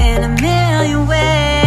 in a million ways.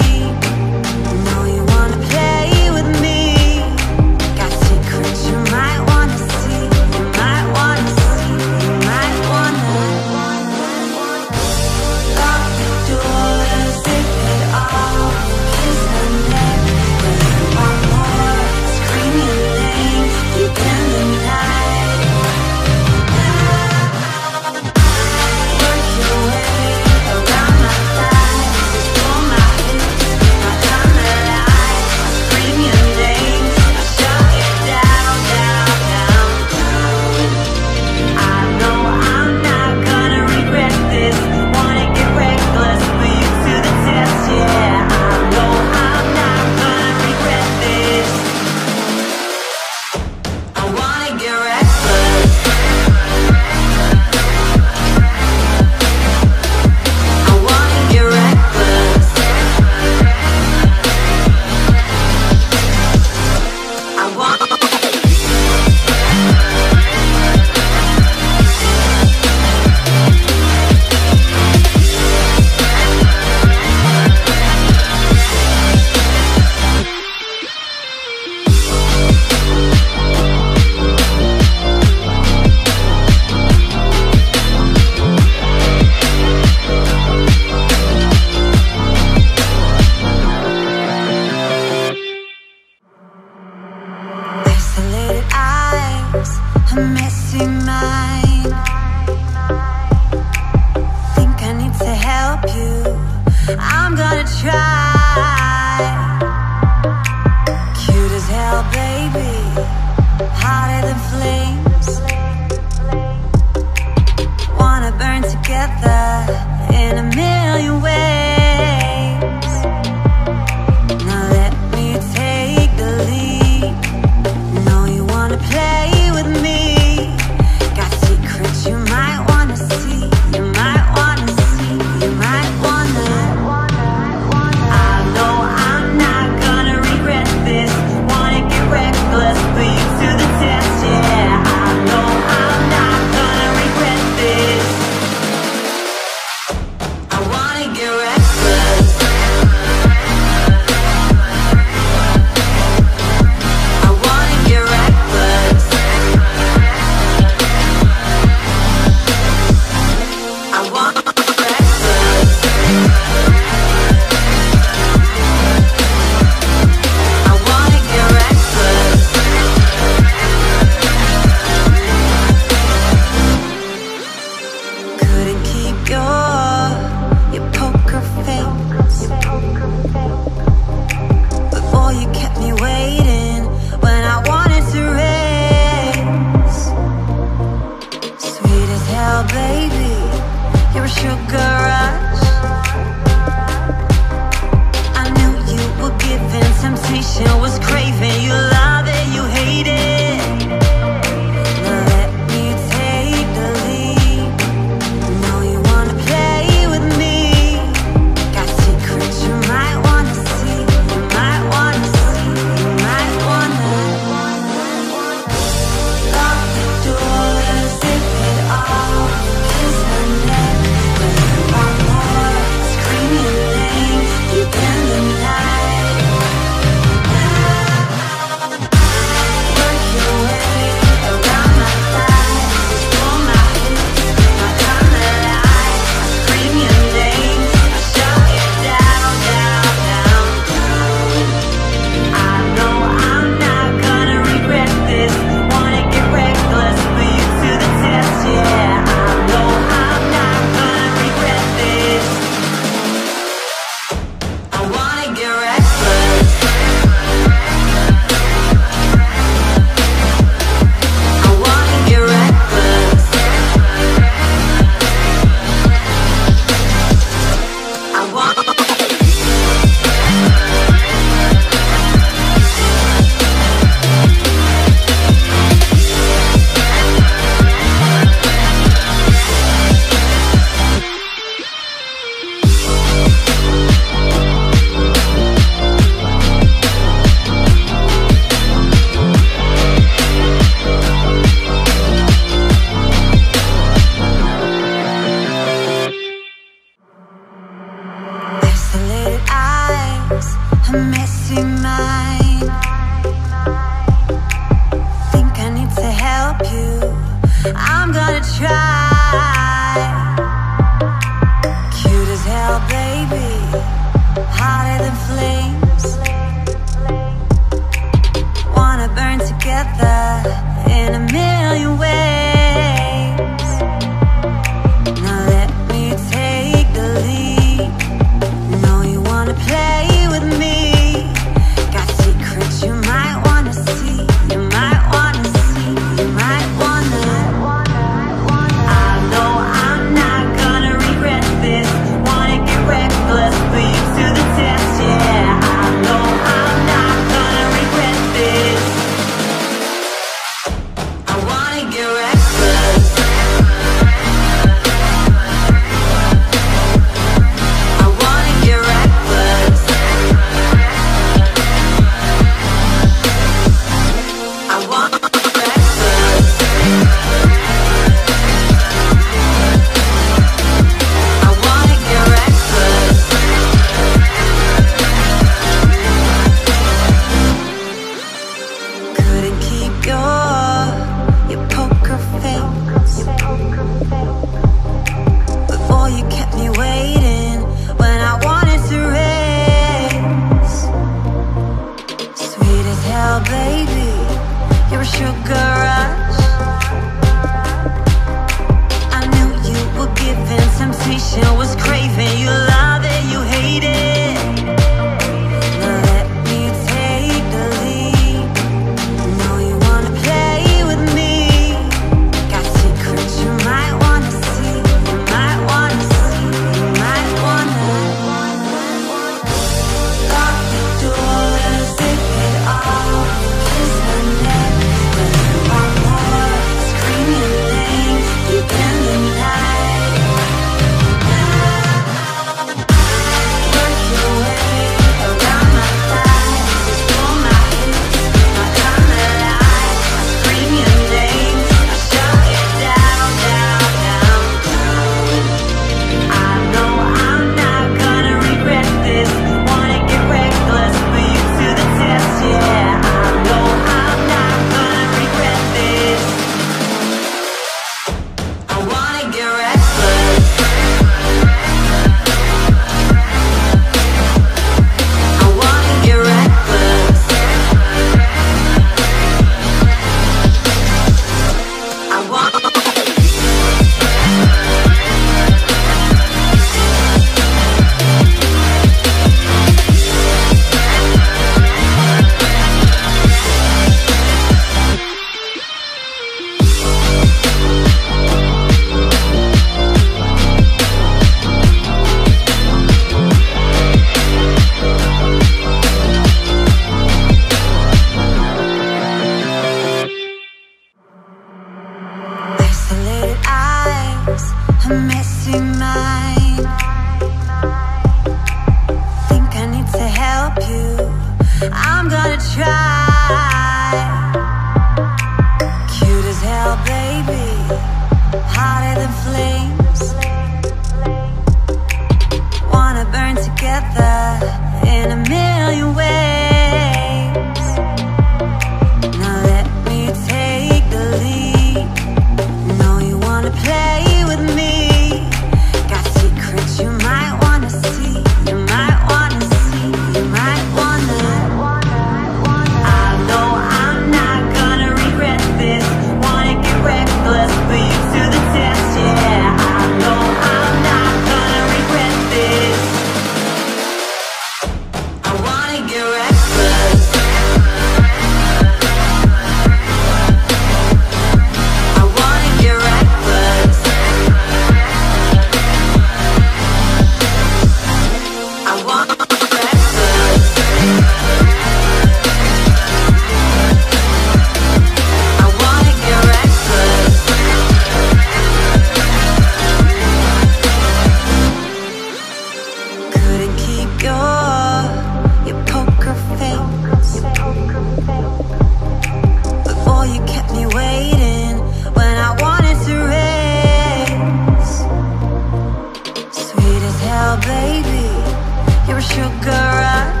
You're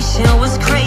conversation was crazy.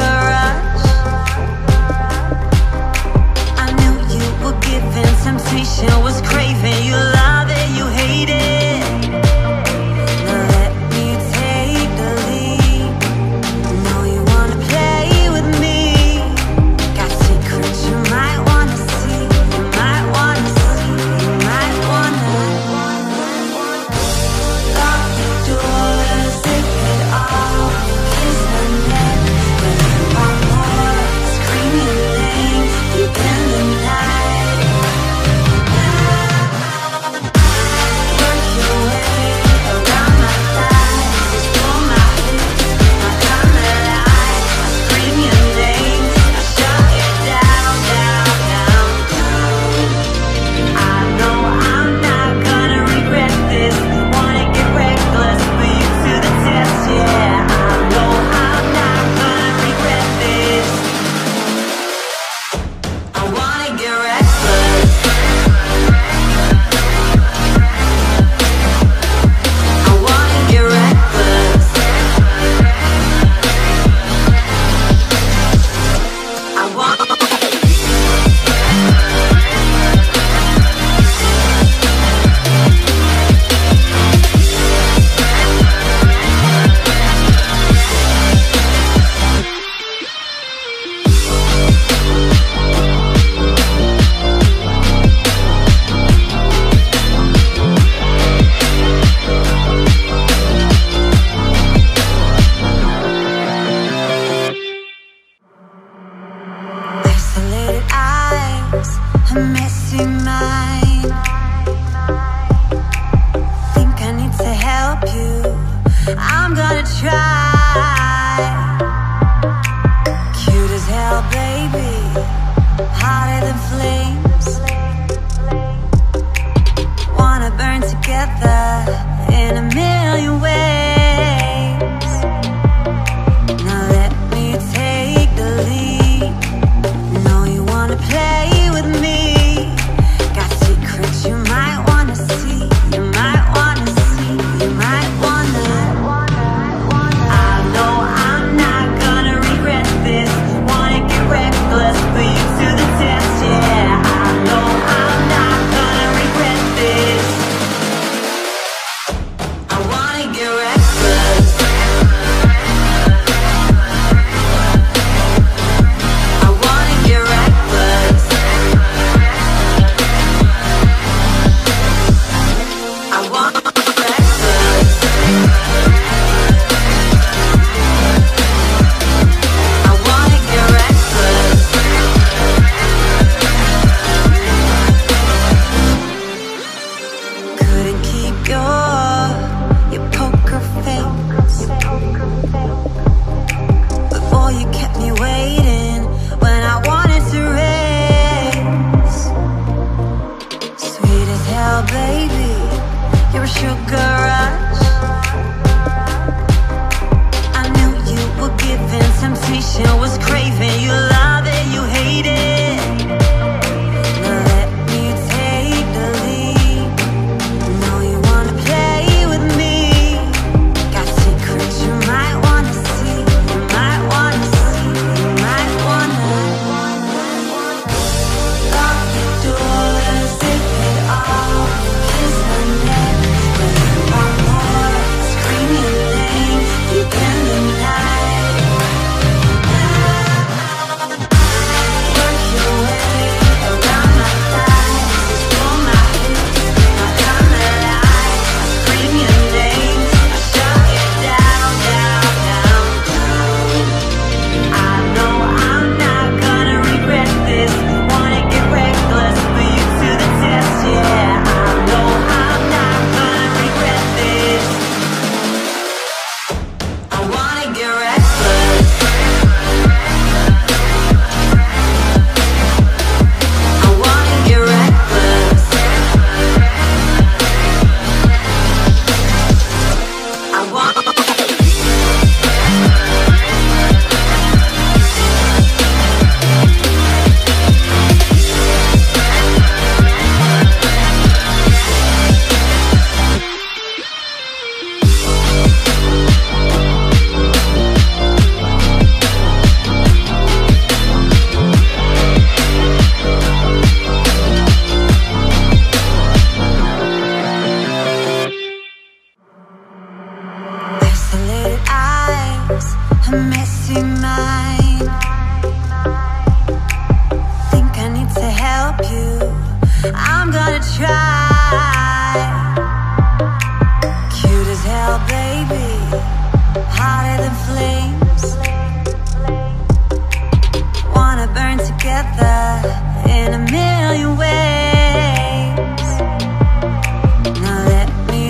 garage. I knew you were giving temptation Was craving you life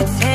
let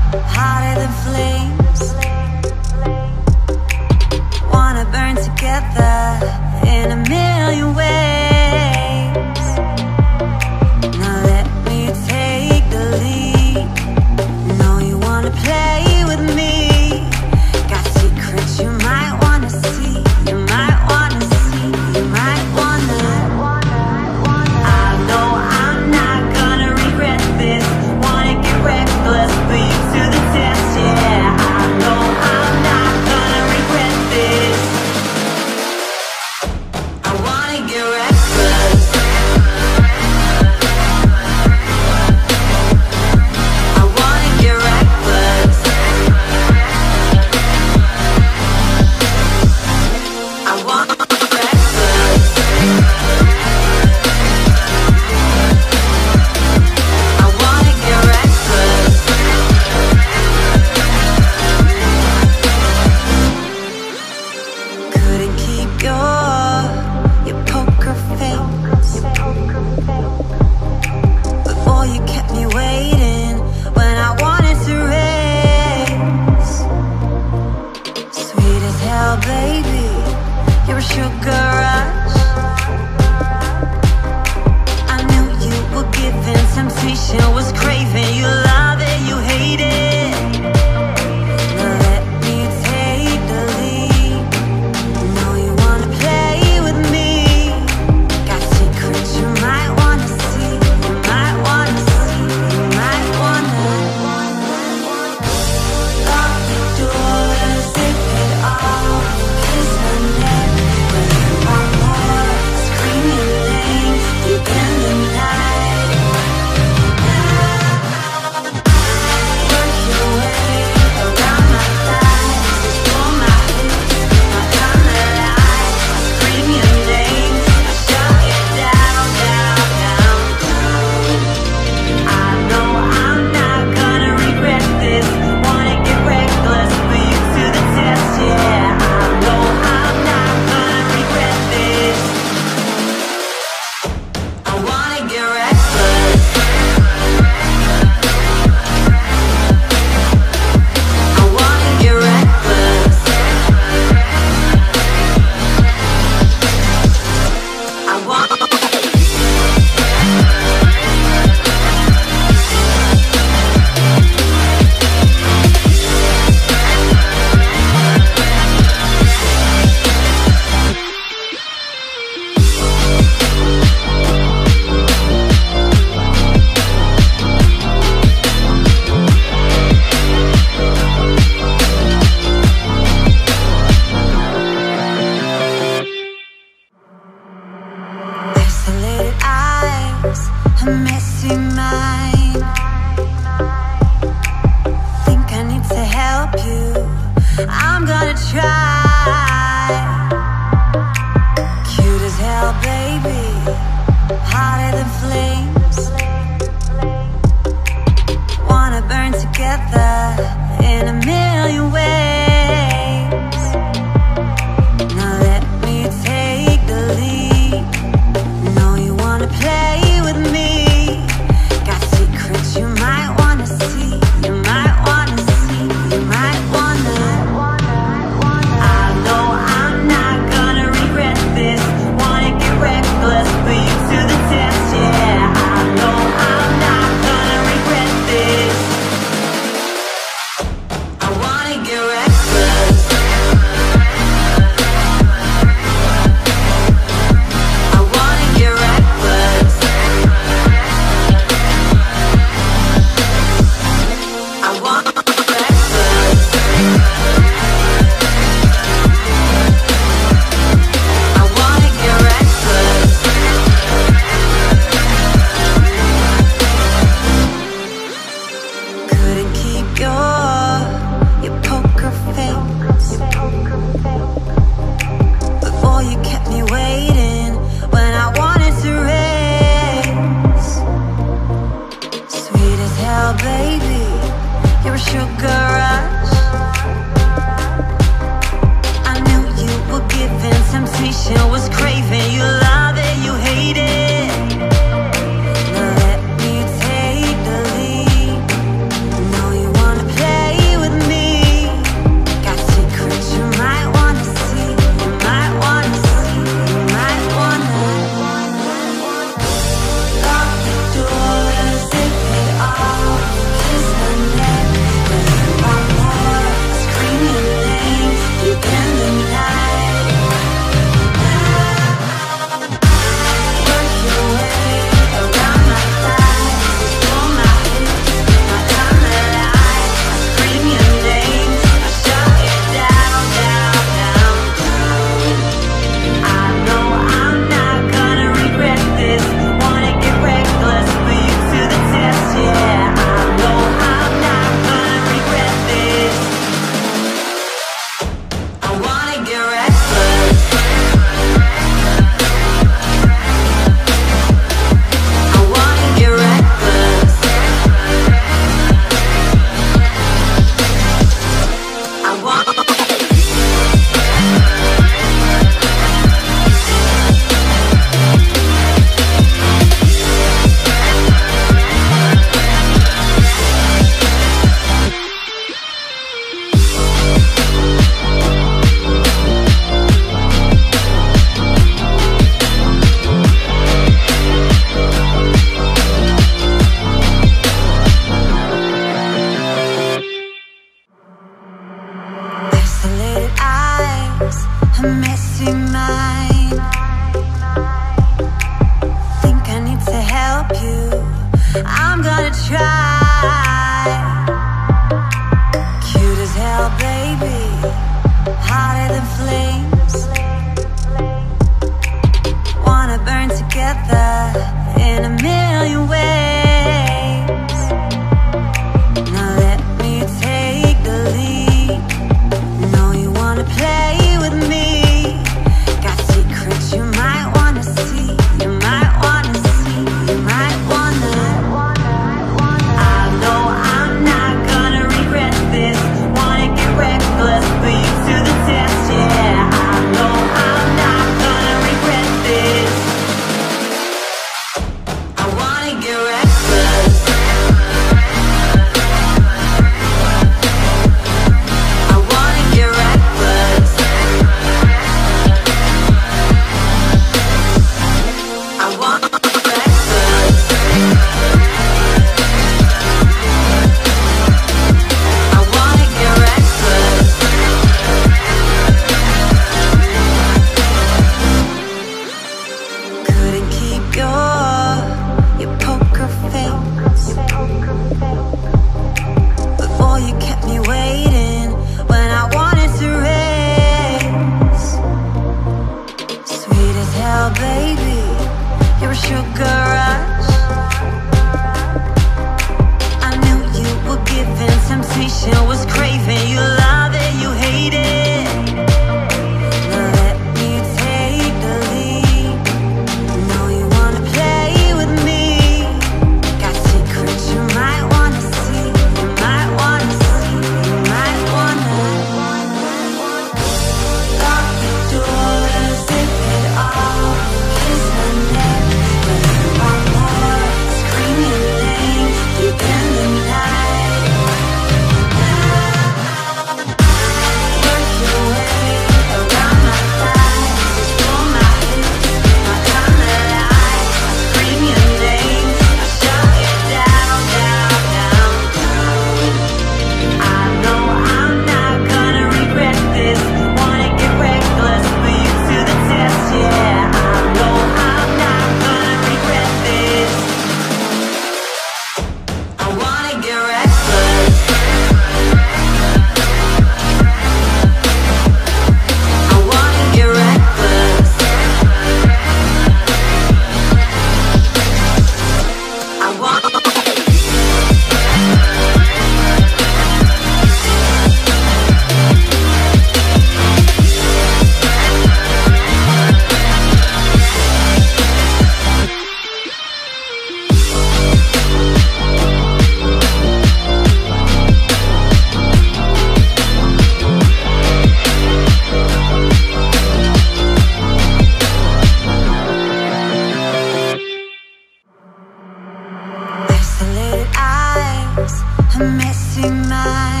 missing mind.